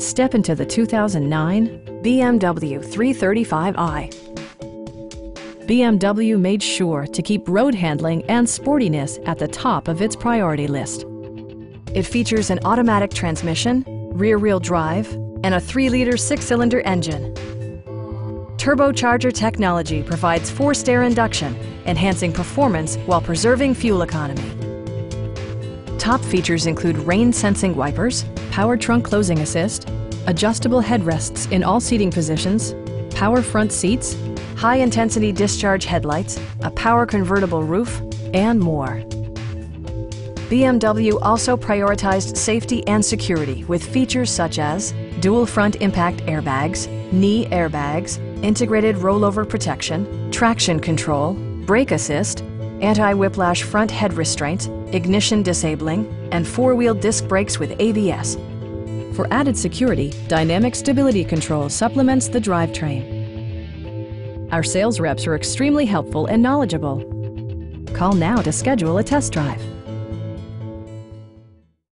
Step into the 2009 BMW 335i. BMW made sure to keep road handling and sportiness at the top of its priority list. It features an automatic transmission, rear-wheel drive, and a 3-liter six-cylinder engine. Turbocharger technology provides forced air induction, enhancing performance while preserving fuel economy. Top features include rain-sensing wipers, power trunk closing assist, adjustable headrests in all seating positions, power front seats, high-intensity discharge headlights, a power convertible roof, and more. BMW also prioritized safety and security with features such as dual front impact airbags, knee airbags, integrated rollover protection, traction control, brake assist, anti-whiplash front head restraints, ignition disabling, and four-wheel disc brakes with ABS. For added security, Dynamic Stability Control supplements the drivetrain. Our sales reps are extremely helpful and knowledgeable. Call now to schedule a test drive.